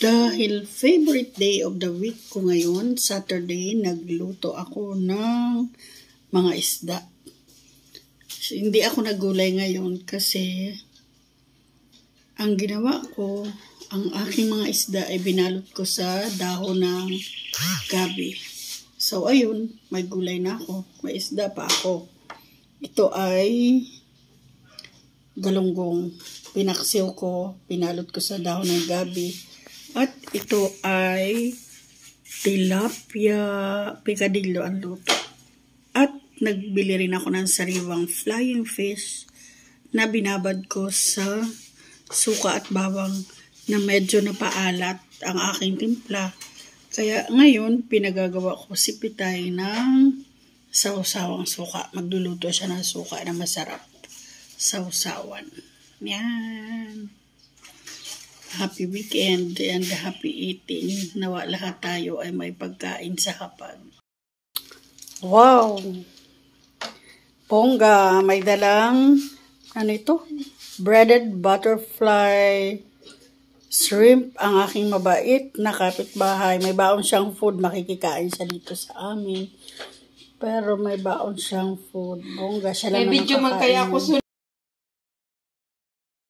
Dahil favorite day of the week ko ngayon, Saturday, nagluto ako ng mga isda. So, hindi ako nagulay ngayon kasi ang ginawa ko, ang aking mga isda ay binalot ko sa dahon ng gabi. So, ayun, may gulay na ako. May isda pa ako. Ito ay galunggong. Pinaksiw ko, pinalot ko sa dahon ng gabi. At ito ay tilapia picadillo ang luto. At nagbili rin ako ng sariwang flying fish na binabad ko sa suka at bawang na medyo napaalat ang aking timpla. Kaya ngayon, pinagagawa ko si Pitay ng sausawang suka. Magluluto siya ng suka na masarap. Sausawan. Yan. Happy weekend and happy eating. Nawa lahat tayo ay may pagkain sa hapag. Wow! Pongga, may dalang, ano ito? Breaded butterfly shrimp ang aking mabait na kapitbahay. May baon siyang food, makikikain siya dito sa amin. Pero may baon siyang food. Bongga, siya lang May video man kaya ako